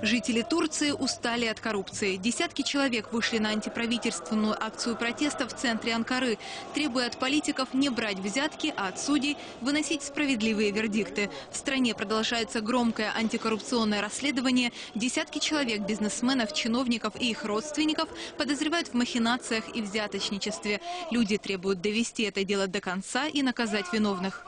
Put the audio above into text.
Жители Турции устали от коррупции. Десятки человек вышли на антиправительственную акцию протеста в центре Анкары, требуя от политиков не брать взятки, а от судей выносить справедливые вердикты. В стране продолжается громкое антикоррупционное расследование. Десятки человек, бизнесменов, чиновников и их родственников подозревают в махинациях и взяточничестве. Люди требуют довести это дело до конца и наказать виновных.